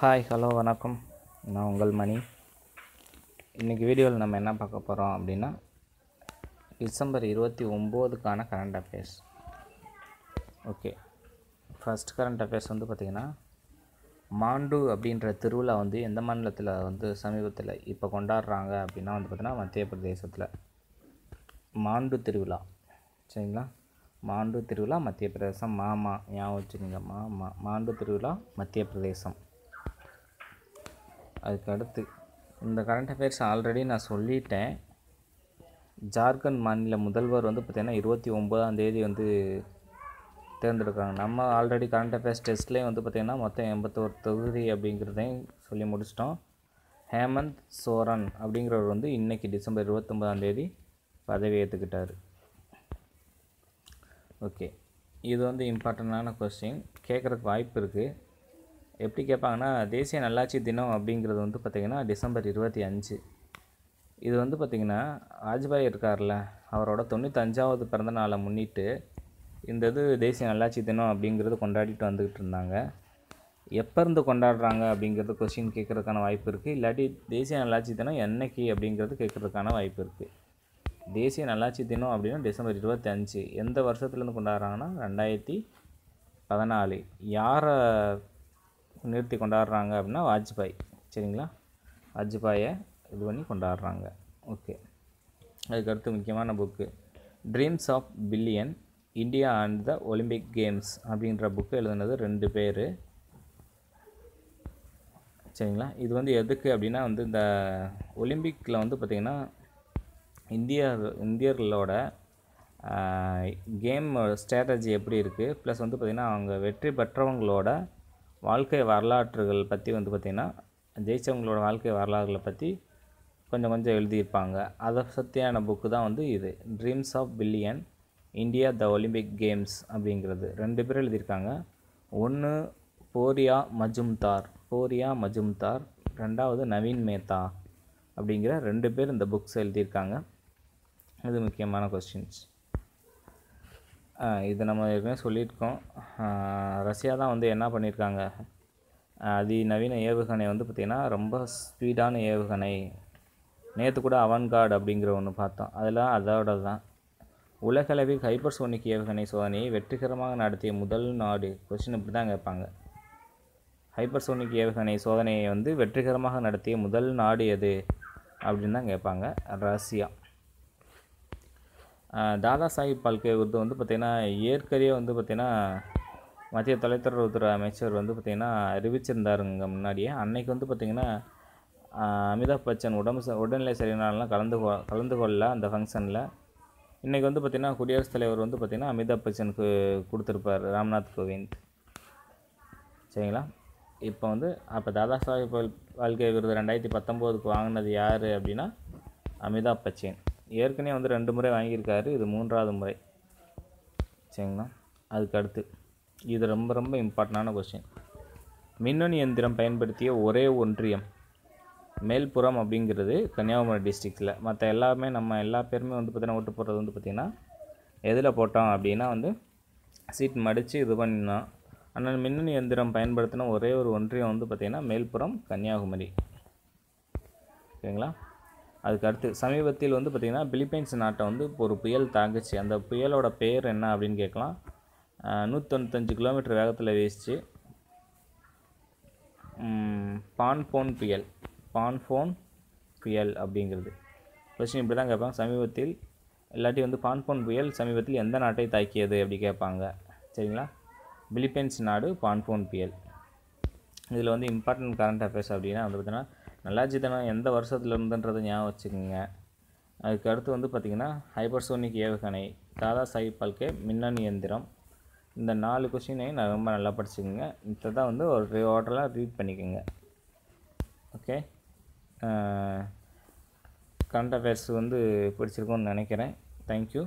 Hi hello வணக்கம். நான் உங்கள் மணி. இன்றைக்கி வீடியோவில் நம்ம என்ன பார்க்க போகிறோம் அப்படின்னா டிசம்பர் இருபத்தி ஒம்போதுக்கான current affairs okay first current affairs வந்து பார்த்திங்கன்னா மாண்டு அப்படின்ற திருவிழா வந்து எந்த மாநிலத்தில் வந்து சமீபத்தில் இப்போ கொண்டாடுறாங்க அப்படின்னா வந்து பார்த்திங்கன்னா மத்திய பிரதேசத்தில். மாண்டு திருவிழா. சரிங்களா? மாண்டு திருவிழா மத்திய பிரதேசம். மாமா ஞாபகம் வச்சுக்கோங்க. மாமா மாண்டு திருவிழா மத்திய பிரதேசம். அதுக்கு அடுத்து இந்த கரண்ட் அஃபேர்ஸ் ஆல்ரெடி நான் சொல்லிட்டேன். ஜார்க்கண்ட் மாநில முதல்வர் வந்து பார்த்திங்கன்னா இருபத்தி ஒம்போதாம் தேதி வந்து தேர்ந்தெடுக்கிறாங்க. நம்ம ஆல்ரெடி கரண்ட் அஃபேர்ஸ் டெஸ்ட்லேயே வந்து பார்த்திங்கன்னா மொத்தம் எண்பத்தோரு தொகுதி அப்படிங்கிறதையும் சொல்லி முடிச்சிட்டோம். ஹேமந்த் சோரன் அப்படிங்கிறவர் வந்து இன்றைக்கி டிசம்பர் இருபத்தொம்பதாம் தேதி பதவி ஏற்றுக்கிட்டார் ஓகே. இது வந்து இம்பார்ட்டண்ட்டான கொஸ்டின் கேட்குறதுக்கு வாய்ப்பு இருக்குது எப்படி கேட்பாங்கன்னா தேசிய நல்லாட்சி தினம் அப்படிங்கிறது வந்து பார்த்திங்கன்னா டிசம்பர் இருபத்தி அஞ்சு. இது வந்து பார்த்திங்கன்னா வாஜ்பாய் இருக்கார்ல அவரோட தொண்ணூத்தஞ்சாவது பிறந்த நாளை முன்னிட்டு இந்த இது தேசிய நல்லாட்சி தினம் அப்படிங்கிறது கொண்டாடிட்டு வந்துக்கிட்டு இருந்தாங்க. எப்போ இருந்து கொண்டாடுறாங்க அப்படிங்கிறது கொஸ்டின் கேட்குறதுக்கான வாய்ப்பு இருக்குது இல்லாட்டி தேசிய நல்லாட்சி தினம் என்னைக்கு அப்படிங்கிறது கேட்குறதுக்கான வாய்ப்பு இருக்குது தேசிய நல்லாட்சி தினம் அப்படின்னா டிசம்பர் இருபத்தி அஞ்சு. எந்த வருஷத்துலேருந்து கொண்டாடுறாங்கன்னா ரெண்டாயிரத்தி பதினாலு. யாரை நிறுத்தி கொண்டாடுறாங்க அப்படின்னா வாஜ்பாய். சரிங்களா? வாஜ்பாயை இது பண்ணி கொண்டாடுறாங்க. ஓகே. அதுக்கடுத்து முக்கியமான book. Dreams of billion India and the Olympic games அப்படின்ற புக்கு எழுதுனது ரெண்டு பேர். சரிங்களா? இது வந்து எதுக்கு அப்படின்னா வந்து இந்த ஒலிம்பிக்கில் வந்து பார்த்திங்கன்னா இந்தியா இந்தியர்களோட கேம் ஸ்ட்ராட்டஜி எப்படி இருக்குது ப்ளஸ் வந்து பார்த்திங்கன்னா அவங்க வெற்றி பெற்றவங்களோட வாழ்க்கை வரலாற்றுகள் பற்றி வந்து பார்த்திங்கன்னா ஜெயிச்சவங்களோட வாழ்க்கை வரலாறுகளை பற்றி கொஞ்சம் கொஞ்சம் எழுதியிருப்பாங்க. அதை சத்தியான புக்கு தான் வந்து இது. Dreams of billion India the Olympic games அப்படிங்கிறது. ரெண்டு பேரும் எழுதியிருக்காங்க. ஒன்று போரியா மஜும்தார் போரியா மஜும்தார் ரெண்டாவது நவீன் மேத்தா அப்படிங்கிற ரெண்டு பேர் இந்த புக்ஸ் எழுதியிருக்காங்க. இது முக்கியமான கொஸ்டின்ஸ் இது நம்ம ஏற்கனவே சொல்லியிருக்கோம். ரஷ்யா தான் வந்து என்ன பண்ணியிருக்காங்க? அதிநவீன ஏவுகணை வந்து பார்த்திங்கன்னா ரொம்ப ஸ்பீடான ஏவுகணை. நேற்று கூட அவன்கார்டு அப்படிங்கிற ஒன்று பார்த்தோம். அதெல்லாம் அதோட தான். உலகளவில் ஹைப்பர்சோனிக் ஏவுகணை சோதனையை வெற்றிகரமாக நடத்திய முதல் நாடு. கொஸ்டின் இப்படி தான் கேட்பாங்க. ஹைப்பர்சோனிக் ஏவுகணை சோதனையை வந்து வெற்றிகரமாக நடத்திய முதல் நாடு எது? அப்படின்னு தான் கேட்பாங்க. ரஷ்யா. தாதா சாஹிப் பால்கே விருது வந்து பார்த்திங்கன்னா ஏற்கனவே வந்து பார்த்திங்கன்னா மத்திய தொலைத்தொடர்புத்துறை அமைச்சர் வந்து பார்த்திங்கன்னா அறிவிச்சிருந்தாருங்க முன்னாடியே. அன்னைக்கு வந்து பார்த்திங்கன்னா அமிதாப் பச்சன் உடம்பு ச உடல்நிலை சரியினாலாம் கலந்து கொ கலந்து கொள்ள அந்த ஃபங்க்ஷனில் இன்றைக்கி வந்து பார்த்திங்கன்னா குடியரசுத் தலைவர் வந்து பார்த்திங்கன்னா அமிதாப் பச்சனுக்கு கொடுத்துருப்பார் ராம்நாத் கோவிந்த். சரிங்களா? இப்போ வந்து அப்போ தாதா சாஹிப் வாழ்க்கை விருது ரெண்டாயிரத்தி பத்தொம்போதுக்கு வாங்கினது யார் அப்படின்னா அமிதாப் பச்சன். ஏற்கனவே வந்து ரெண்டு முறை வாங்கியிருக்காரு இது மூன்றாவது முறை. சரிங்களா? அதுக்கு அடுத்து இது ரொம்ப ரொம்ப இம்பார்ட்டண்டான கொஸ்டின் மின்னணு எந்திரம் பயன்படுத்திய ஒரே ஒன்றியம் மேல்புறம் அப்படிங்கிறது கன்னியாகுமரி டிஸ்ட்ரிக்டில் மற்ற எல்லாமே நம்ம எல்லா பேருமே வந்து பார்த்திங்கன்னா ஓட்டு போடுறது வந்து பார்த்திங்கன்னா எதில் போட்டோம் அப்படின்னா வந்து சீட் மடித்து இது பண்ணினோம் ஆனால் மின்னணு எந்திரம் பயன்படுத்தின ஒரே ஒரு ஒன்றியம் வந்து பார்த்திங்கன்னா மேல்புறம் கன்னியாகுமரி. ஓகேங்களா அதுக்கு அடுத்து சமீபத்தில் வந்து பார்த்திங்கன்னா பிலிப்பைன்ஸ் நாட்டை வந்து ஒரு புயல் தாக்குச்சு அந்த புயலோட பேர் என்ன அப்படின்னு கேட்கலாம். நூற்றொண்ணூத்தஞ்சு கிலோமீட்டர் வேகத்தில் வீசிச்சு. பான்போன் புயல். பான்ஃபோன் புயல் அப்படிங்கிறது. கொஸ்டின் இப்படி தான் கேட்பாங்க. சமீபத்தில் இல்லாட்டி வந்து பான்போன் புயல் சமீபத்தில் எந்த நாட்டை தாக்கியது அப்படி கேட்பாங்க. சரிங்களா? பிலிப்பைன்ஸ் நாடு பான்போன் புயல். இதில் வந்து இம்பார்ட்டன்ட் கரண்ட் அஃபேர்ஸ் அப்படின்னா வந்து பார்த்தீங்கன்னா நல்லாட்சி தனம் எந்த வருஷத்துல இருந்துன்றதை ஞாபகம் வச்சுக்கோங்க. அதுக்கு அடுத்து வந்து பார்த்திங்கன்னா ஹைபர்சோனிக் ஏவுகணை தாதா சாஹிப் பால்கே மின்னணு இயந்திரம். இந்த நாலு கொஷினையும் நான் ரொம்ப நல்லா படிச்சுக்கோங்க. இதை தான் வந்து ஒரு ஓட்டலாக ரீட் பண்ணிக்கோங்க. ஓகே கரண்ட் அஃபேர்ஸ் வந்து பிடிச்சிருக்கோன்னு நினைக்கிறேன். தேங்க்யூ